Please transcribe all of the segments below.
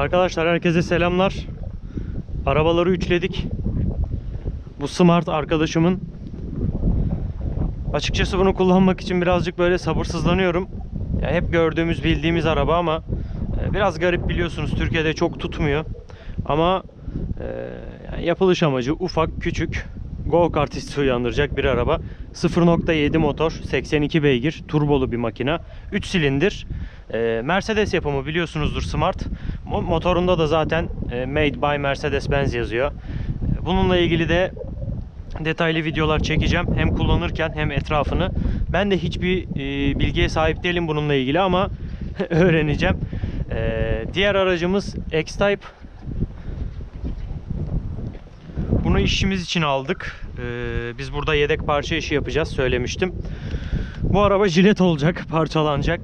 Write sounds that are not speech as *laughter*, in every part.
Arkadaşlar herkese selamlar. Arabaları üçledik. Bu Smart arkadaşımın. Açıkçası bunu kullanmak için birazcık böyle sabırsızlanıyorum. Ya hep gördüğümüz, bildiğimiz araba ama e, biraz garip biliyorsunuz. Türkiye'de çok tutmuyor. Ama e, yani yapılış amacı ufak, küçük, go kart hissi uyandıracak bir araba. 0.7 motor, 82 beygir, turbolu bir makina. 3 silindir. E, Mercedes yapımı biliyorsunuzdur Smart. Mo- Motorunda da zaten e, Made by Mercedes-Benz yazıyor. Bununla ilgili de detaylı videolar çekeceğim. Hem kullanırken hem etrafını. Ben de hiçbir e, bilgiye sahip değilim bununla ilgili ama *laughs* öğreneceğim. E, diğer aracımız X-Type. Bunu işimiz için aldık. Biz burada yedek parça işi yapacağız söylemiştim. Bu araba jilet olacak, parçalanacak.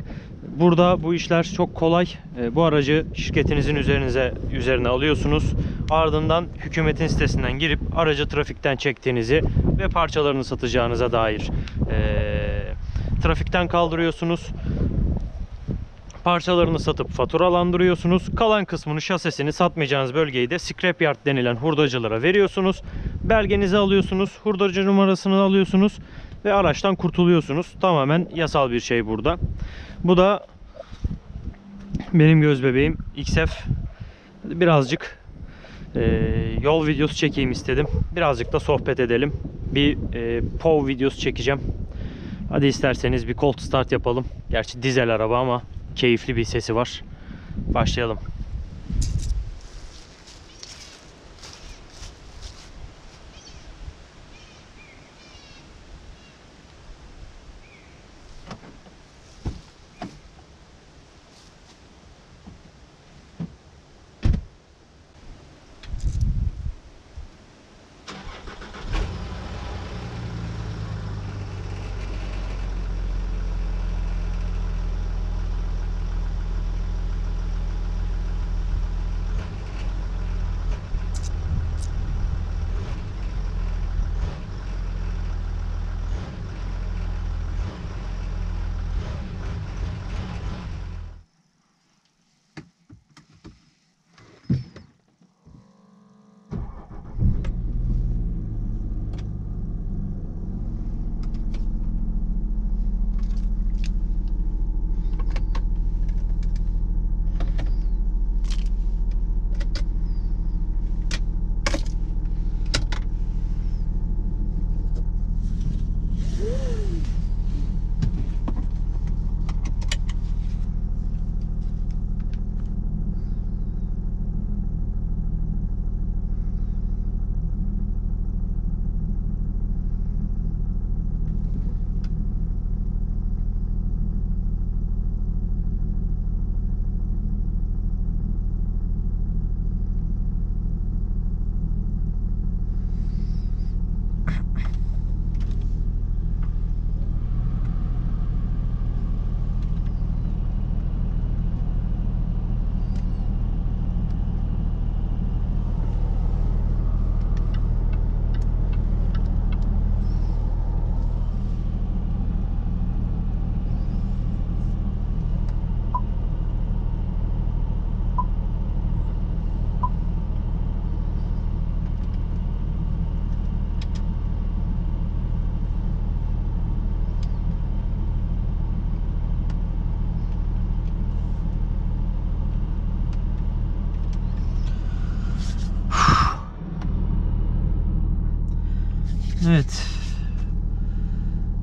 Burada bu işler çok kolay. E, Bu aracı şirketinizin üzerinize üzerine alıyorsunuz. Ardından hükümetin sitesinden girip aracı trafikten çektiğinizi ve parçalarını satacağınıza dair e, trafikten kaldırıyorsunuz. Parçalarını satıp faturalandırıyorsunuz. Kalan kısmını şasesini satmayacağınız bölgeyi de scrapyard denilen hurdacılara veriyorsunuz. Belgenizi alıyorsunuz. Hurdacı numarasını alıyorsunuz ve araçtan kurtuluyorsunuz. Tamamen yasal bir şey burada. Bu da benim göz bebeğim XF. Birazcık e, yol videosu çekeyim istedim. Birazcık da sohbet edelim. Bir e, POV videosu çekeceğim. Hadi isterseniz bir cold start yapalım. Gerçi dizel araba ama keyifli bir sesi var. Başlayalım. Evet.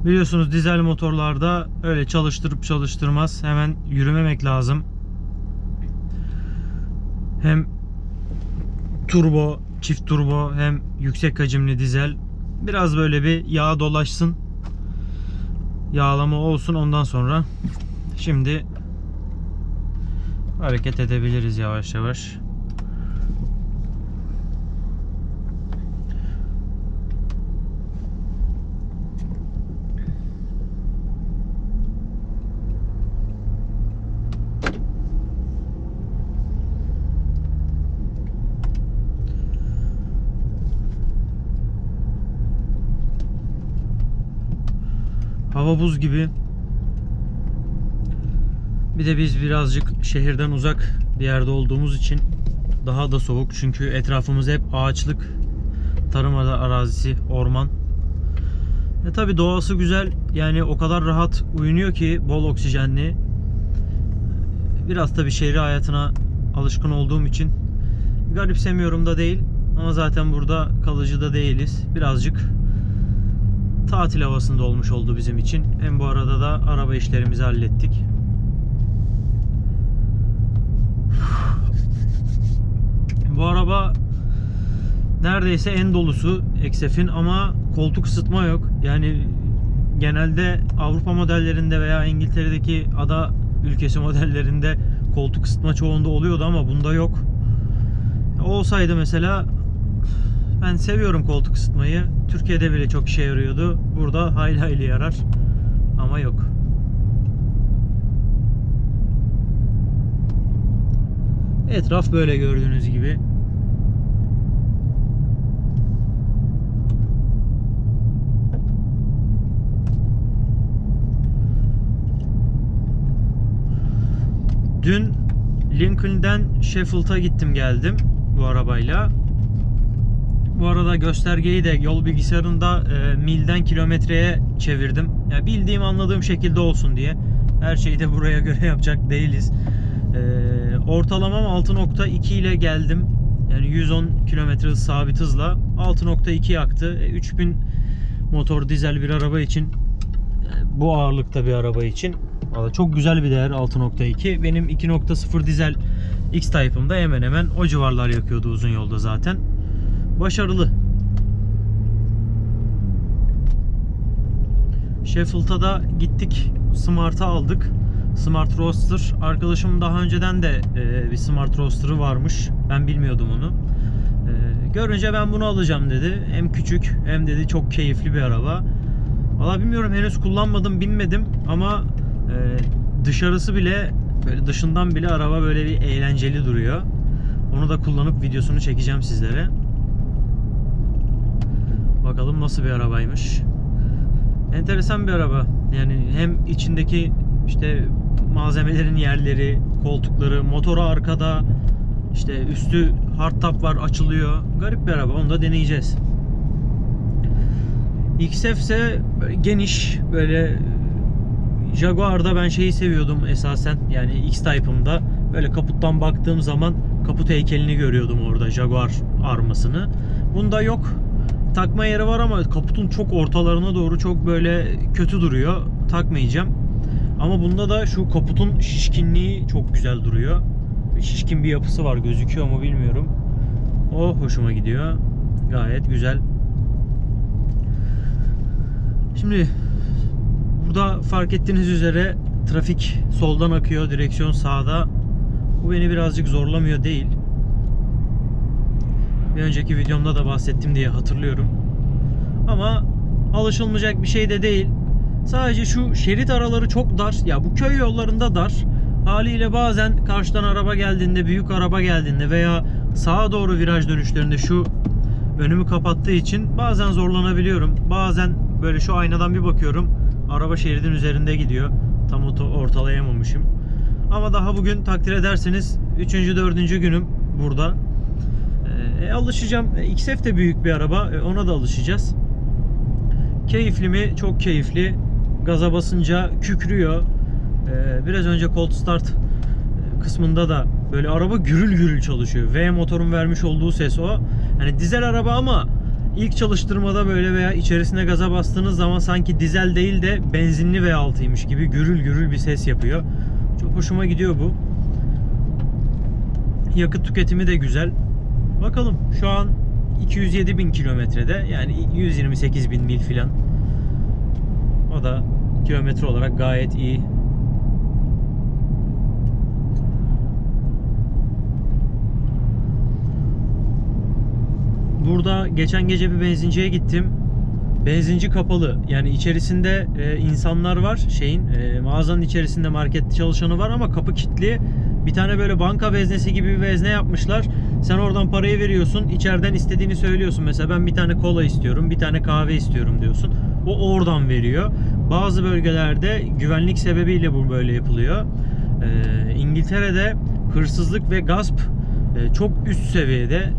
Biliyorsunuz dizel motorlarda öyle çalıştırıp çalıştırmaz. Hemen yürümemek lazım. Hem turbo, çift turbo hem yüksek hacimli dizel. Biraz böyle bir yağ dolaşsın. Yağlama olsun ondan sonra. Şimdi hareket edebiliriz yavaş yavaş. Hava buz gibi. Bir de biz birazcık şehirden uzak bir yerde olduğumuz için daha da soğuk. Çünkü etrafımız hep ağaçlık. Tarım ara- arazisi, orman. E tabi doğası güzel. Yani o kadar rahat uyunuyor ki bol oksijenli. Biraz tabi şehir hayatına alışkın olduğum için garipsemiyorum da değil. Ama zaten burada kalıcı da değiliz. Birazcık tatil havasında olmuş oldu bizim için. Hem bu arada da araba işlerimizi hallettik. Bu araba neredeyse en dolusu XF'in ama koltuk ısıtma yok. Yani genelde Avrupa modellerinde veya İngiltere'deki ada ülkesi *laughs* modellerinde koltuk ısıtma çoğunda oluyordu ama bunda yok. Olsaydı mesela ben seviyorum koltuk ısıtmayı. Türkiye'de bile çok işe yarıyordu. Burada hayli hayli yarar. Ama yok. Etraf böyle gördüğünüz gibi. Dün Lincoln'den Sheffield'a gittim geldim bu arabayla. Bu arada göstergeyi de yol bilgisayarında e, milden kilometreye çevirdim. Yani bildiğim anladığım şekilde olsun diye. Her şeyi de *laughs* buraya göre yapacak değiliz. E, ortalamam 6.2 ile geldim. Yani 110 kilometre hız sabit hızla 6.2 yaktı. E, 3000 motor dizel bir araba için e, bu ağırlıkta bir araba için Valla çok güzel bir değer 6.2. Benim 2.0 dizel X-Type'ımda hemen hemen o civarlar yakıyordu uzun yolda zaten. Başarılı. Sheffield'a da gittik. Smart'ı aldık. Smart Roadster. Arkadaşımın daha önceden de e, bir Smart Roadster'ı varmış. Ben bilmiyordum onu. E, görünce ben bunu alacağım dedi. Hem küçük hem dedi çok keyifli bir araba. Valla bilmiyorum henüz kullanmadım binmedim ama e, dışarısı bile böyle dışından bile araba böyle bir eğlenceli duruyor. Onu da kullanıp videosunu çekeceğim sizlere. Bakalım nasıl bir arabaymış. Enteresan bir araba. Yani hem içindeki işte malzemelerin yerleri, koltukları, motoru arkada, işte üstü hardtop var açılıyor. Garip bir araba. Onu da deneyeceğiz. XF ise geniş böyle Jaguar'da ben şeyi seviyordum esasen yani X-Type'ımda böyle kaputtan baktığım zaman kaput heykelini görüyordum orada Jaguar armasını. Bunda yok. Takma yeri var ama kaputun çok ortalarına doğru çok böyle kötü duruyor. Takmayacağım. Ama bunda da şu kaputun şişkinliği çok güzel duruyor. Şişkin bir yapısı var gözüküyor mu bilmiyorum. O hoşuma gidiyor. Gayet güzel. Şimdi burada fark ettiğiniz üzere trafik soldan akıyor, direksiyon sağda. Bu beni birazcık zorlamıyor değil. Bir önceki videomda da bahsettim diye hatırlıyorum. Ama alışılmayacak bir şey de değil. Sadece şu şerit araları çok dar. Ya bu köy yollarında dar. Haliyle bazen karşıdan araba geldiğinde, büyük araba geldiğinde veya sağa doğru viraj dönüşlerinde şu önümü kapattığı için bazen zorlanabiliyorum. Bazen böyle şu aynadan bir bakıyorum. Araba şeridin üzerinde gidiyor. Tam ortalayamamışım. Ama daha bugün takdir ederseniz 3. 4. günüm burada. E, alışacağım. E, XF de büyük bir araba. E, ona da alışacağız. Keyifli mi? Çok keyifli. Gaza basınca kükrüyor. E, biraz önce cold start kısmında da böyle araba gürül gürül çalışıyor. V motorun vermiş olduğu ses o. Hani dizel araba ama ilk çalıştırmada böyle veya içerisine gaza bastığınız zaman sanki dizel değil de benzinli V6'ymış gibi gürül gürül bir ses yapıyor. Çok hoşuma gidiyor bu. Yakıt tüketimi de güzel. Bakalım şu an 207 bin kilometrede yani 128 bin mil filan. O da kilometre olarak gayet iyi. Burada geçen gece bir benzinciye gittim. Benzinci kapalı. Yani içerisinde e, insanlar var. Şeyin e, mağazanın içerisinde markette çalışanı var ama kapı kilitli. Bir tane böyle banka veznesi gibi bir vezne yapmışlar. Sen oradan parayı veriyorsun. içeriden istediğini söylüyorsun. Mesela ben bir tane kola istiyorum, bir tane kahve istiyorum diyorsun. O oradan veriyor. Bazı bölgelerde güvenlik sebebiyle bu böyle yapılıyor. Ee, İngiltere'de hırsızlık ve gasp e, çok üst seviyede.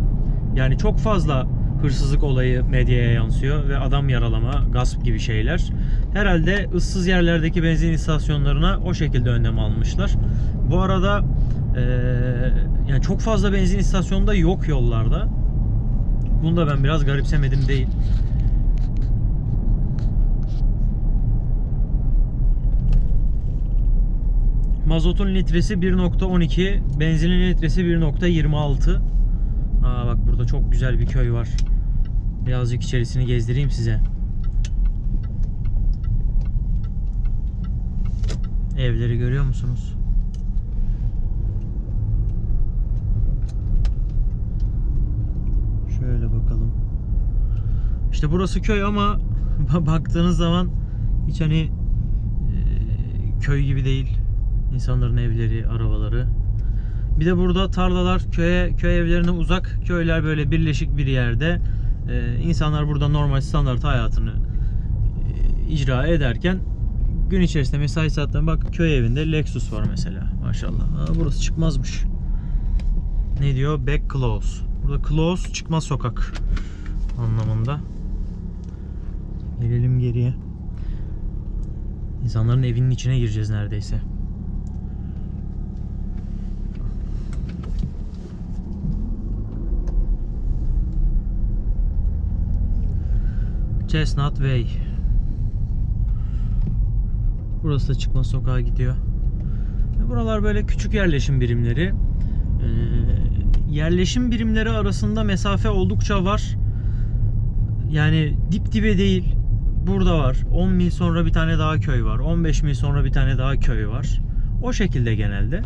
Yani çok fazla hırsızlık olayı medyaya yansıyor ve adam yaralama, gasp gibi şeyler. Herhalde ıssız yerlerdeki benzin istasyonlarına o şekilde önlem almışlar. Bu arada e, yani çok fazla benzin istasyonunda yok yollarda. Bunu da ben biraz garipsemedim değil. Mazotun litresi 1.12, benzinin litresi 1.26. Aa bak burada çok güzel bir köy var. Birazcık içerisini gezdireyim size. Evleri görüyor musunuz? Şöyle bakalım. İşte burası köy ama *laughs* baktığınız zaman hiç hani e, köy gibi değil. İnsanların evleri, arabaları. Bir de burada tarlalar köye köy evlerine uzak. Köyler böyle birleşik bir yerde. E, insanlar burada normal standart hayatını e, icra ederken gün içerisinde mesai saatlerinde bak köy evinde Lexus var mesela. Maşallah. Aa, burası çıkmazmış. Ne diyor? Back close. Burada close çıkmaz sokak anlamında. Gelelim geriye. İnsanların evinin içine gireceğiz neredeyse. Chestnut Way. Burası da çıkmaz sokağa gidiyor. Buralar böyle küçük yerleşim birimleri. Ee, yerleşim birimleri arasında mesafe oldukça var. Yani dip dibe değil. Burada var. 10 mil sonra bir tane daha köy var. 15 mil sonra bir tane daha köy var. O şekilde genelde.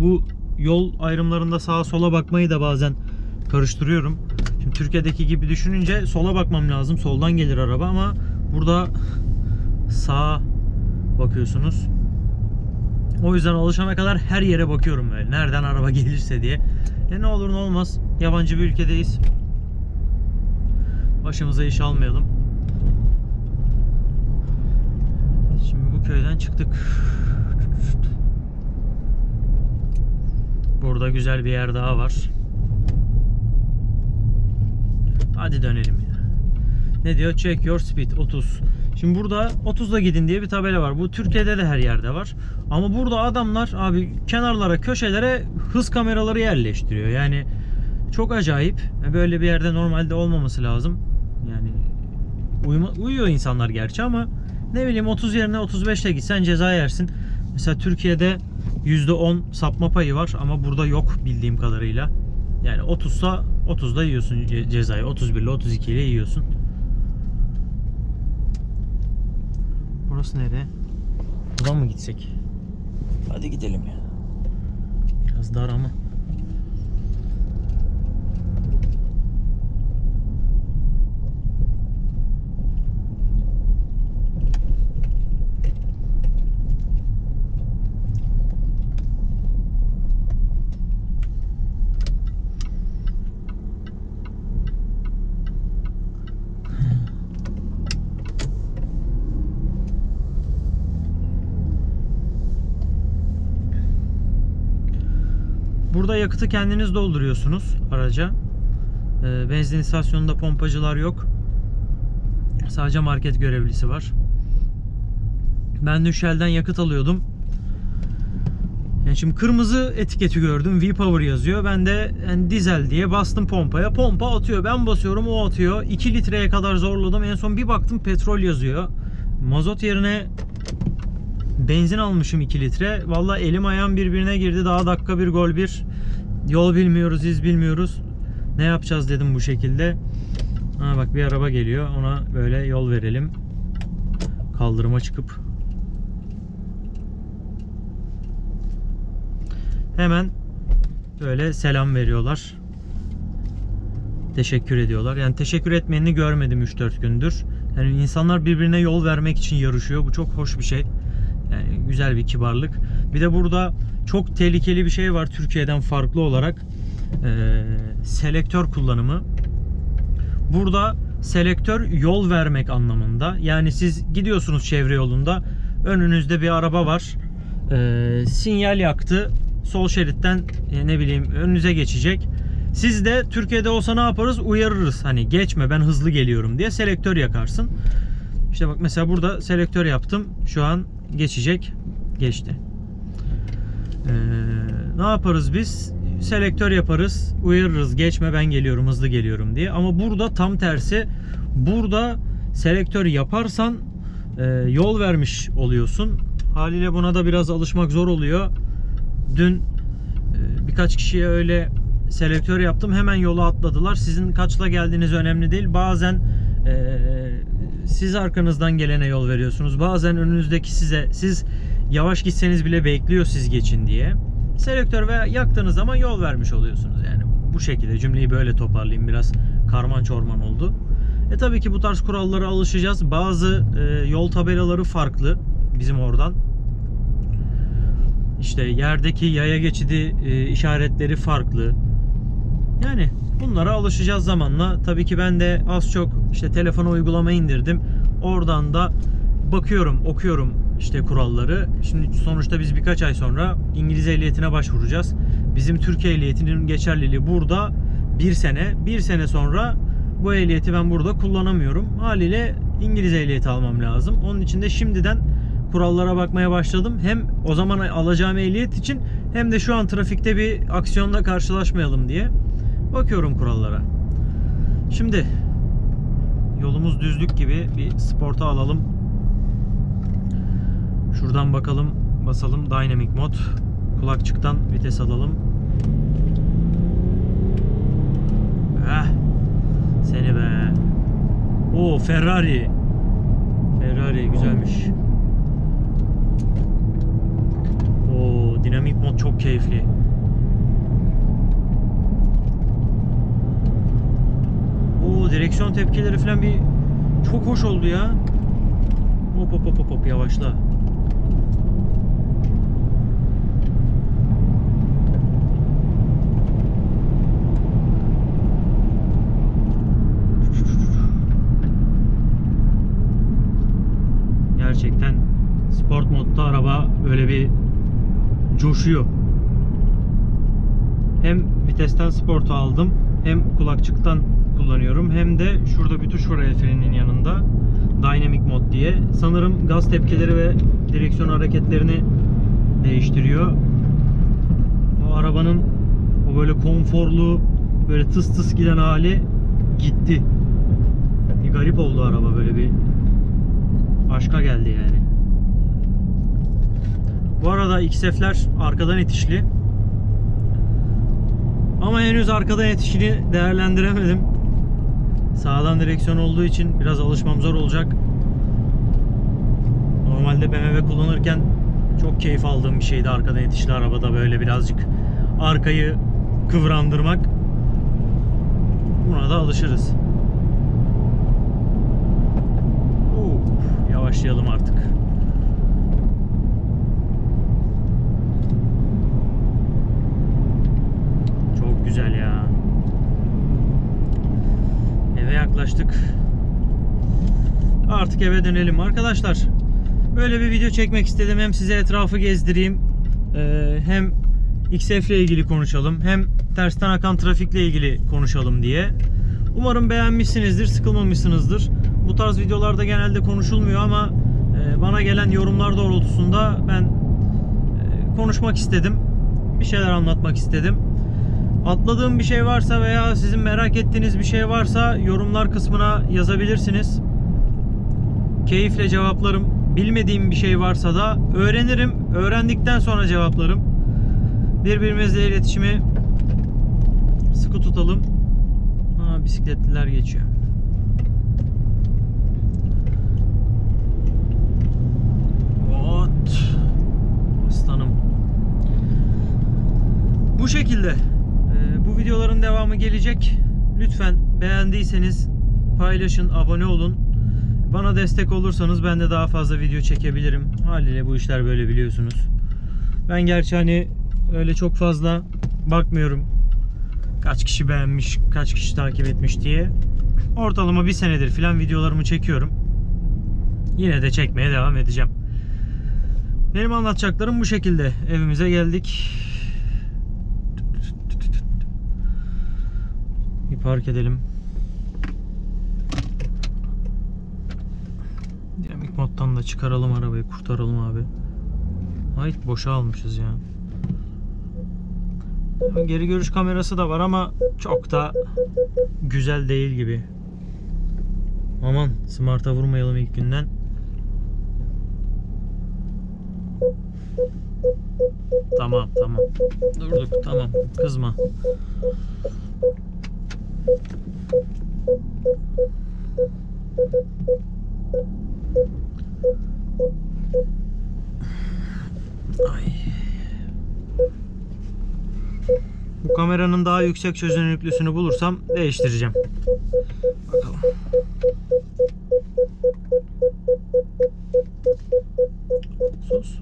Bu yol ayrımlarında sağa sola bakmayı da bazen karıştırıyorum. Şimdi Türkiye'deki gibi düşününce sola bakmam lazım. Soldan gelir araba ama burada sağa bakıyorsunuz. O yüzden alışana kadar her yere bakıyorum böyle. Nereden araba *laughs* gelirse diye. Ya ne olur ne olmaz. Yabancı bir ülkedeyiz. Başımıza iş almayalım. Şimdi bu köyden çıktık. Burada güzel bir yer daha var. Hadi dönelim ya. Ne diyor? Check your speed 30. Şimdi burada 30'la gidin diye bir tabela var. Bu Türkiye'de de her yerde var. Ama burada adamlar abi kenarlara, köşelere hız kameraları yerleştiriyor. Yani çok acayip. Böyle bir yerde normalde olmaması lazım. Yani uyuma, uyuyor insanlar gerçi ama ne bileyim 30 yerine 35 ile gitsen ceza yersin. Mesela Türkiye'de %10 sapma payı var ama burada yok bildiğim kadarıyla. Yani 30'sa 30'da yiyorsun ce- cezayı. 31 ile 32 ile yiyorsun. Burası nere? Buradan mı gitsek? Hadi gidelim ya. Biraz dar ama. Burada yakıtı kendiniz dolduruyorsunuz araca. Ee, Benzin istasyonunda pompacılar yok. Sadece market görevlisi var. Ben de Shell'den yakıt alıyordum. Yani şimdi kırmızı etiketi gördüm. V-Power yazıyor. Ben de yani dizel diye bastım pompaya. Pompa atıyor. Ben basıyorum o atıyor. 2 litreye kadar zorladım. En son bir baktım petrol yazıyor. Mazot yerine benzin almışım 2 litre. Valla elim ayağım birbirine girdi. Daha dakika bir gol bir. Yol bilmiyoruz, iz bilmiyoruz. Ne yapacağız dedim bu şekilde. Ha bak bir araba geliyor. Ona böyle yol verelim. Kaldırıma çıkıp. Hemen böyle selam veriyorlar. Teşekkür ediyorlar. Yani teşekkür etmeyeni görmedim 3-4 gündür. Yani insanlar birbirine yol vermek için yarışıyor. Bu çok hoş bir şey. Yani güzel bir kibarlık. Bir de burada çok tehlikeli bir şey var Türkiye'den farklı olarak. Ee, selektör kullanımı. Burada selektör yol vermek anlamında. Yani siz gidiyorsunuz çevre yolunda. Önünüzde bir araba var. Ee, sinyal yaktı. sol şeritten e, ne bileyim önünüze geçecek. Siz de Türkiye'de olsa ne yaparız? Uyarırız. Hani geçme ben hızlı geliyorum diye selektör yakarsın. İşte bak mesela burada selektör yaptım. Şu an geçecek. Geçti. Ee, ne yaparız biz? Selektör yaparız. Uyarırız. Geçme ben geliyorum hızlı geliyorum diye. Ama burada tam tersi. Burada selektör yaparsan e, yol vermiş oluyorsun. Haliyle buna da biraz alışmak zor oluyor. Dün e, birkaç kişiye öyle selektör yaptım. Hemen yola atladılar. Sizin kaçla geldiğiniz önemli değil. Bazen e, siz arkanızdan gelene yol veriyorsunuz. Bazen önünüzdeki size siz yavaş gitseniz bile bekliyor siz geçin diye. Selektör ve yaktığınız zaman yol vermiş oluyorsunuz yani. Bu şekilde cümleyi böyle toparlayayım. Biraz karman çorman oldu. E tabii ki bu tarz kurallara alışacağız. Bazı e, yol tabelaları farklı bizim oradan. İşte yerdeki yaya geçidi e, işaretleri farklı. Yani bunlara alışacağız zamanla. Tabii ki ben de az çok işte telefona uygulama indirdim. Oradan da bakıyorum, okuyorum işte kuralları. Şimdi sonuçta biz birkaç ay sonra İngiliz ehliyetine başvuracağız. Bizim Türkiye ehliyetinin geçerliliği burada bir sene. Bir sene sonra bu ehliyeti ben burada kullanamıyorum. Haliyle İngiliz ehliyeti almam lazım. Onun için de şimdiden kurallara bakmaya başladım. Hem o zaman alacağım ehliyet için hem de şu an trafikte bir aksiyonla karşılaşmayalım diye bakıyorum kurallara. Şimdi yolumuz düzlük gibi bir sporta alalım. Şuradan bakalım, basalım Dynamic mod. Kulakçıktan vites alalım. Eh, seni be. Oo Ferrari. Ferrari güzelmiş. Oo dinamik mod çok keyifli. Direksiyon tepkileri falan bir çok hoş oldu ya. Hop hop hop hop hop yavaşla. Gerçekten sport modda araba böyle bir coşuyor. Hem vitesten sportu aldım hem kulakçıktan kullanıyorum hem de şurada bir tuş var el freninin yanında Dynamic mod diye. Sanırım gaz tepkileri ve direksiyon hareketlerini değiştiriyor. O arabanın o böyle konforlu böyle tıs tıs giden hali gitti. Bir garip oldu araba böyle bir başka geldi yani. Bu arada XF'ler arkadan itişli. Ama henüz arkadan itişini değerlendiremedim. Sağdan direksiyon olduğu için biraz alışmam zor olacak. Normalde BMW kullanırken çok keyif aldığım bir şeydi arkadan itişli arabada böyle birazcık arkayı kıvrandırmak. Buna da alışırız. Uf, yavaşlayalım artık. Çok güzel ya. Eve yaklaştık. Artık eve dönelim arkadaşlar. Böyle bir video çekmek istedim. Hem size etrafı gezdireyim. Ee, hem XF ile ilgili konuşalım. Hem tersten akan trafikle ilgili konuşalım diye. Umarım beğenmişsinizdir, sıkılmamışsınızdır. Bu tarz videolarda genelde konuşulmuyor ama e, bana gelen yorumlar doğrultusunda ben e, konuşmak istedim. Bir şeyler anlatmak istedim. Atladığım bir şey varsa veya sizin merak ettiğiniz bir şey varsa yorumlar kısmına yazabilirsiniz. Keyifle cevaplarım. Bilmediğim bir şey varsa da öğrenirim. Öğrendikten sonra cevaplarım. Birbirimizle iletişimi sıkı tutalım. Ha, bisikletliler geçiyor. Ot. Aslanım. Bu şekilde. Videoların devamı gelecek. Lütfen beğendiyseniz paylaşın, abone olun. Bana destek olursanız ben de daha fazla video çekebilirim. Haliyle bu işler böyle biliyorsunuz. Ben gerçi hani öyle çok fazla bakmıyorum. Kaç kişi beğenmiş, kaç kişi takip etmiş diye. Ortalama bir senedir filan videolarımı çekiyorum. Yine de çekmeye devam edeceğim. Benim anlatacaklarım bu şekilde. Evimize geldik. Park edelim. Dinamik moddan da çıkaralım arabayı kurtaralım abi. Ay boşa almışız ya. Geri görüş kamerası da var ama çok da güzel değil gibi. Aman smart'a vurmayalım ilk günden. Tamam tamam. Durduk tamam kızma. Ay. Bu kameranın daha yüksek çözünürlüklüsünü bulursam değiştireceğim. Bakalım. Sus.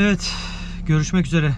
Evet. Görüşmek üzere.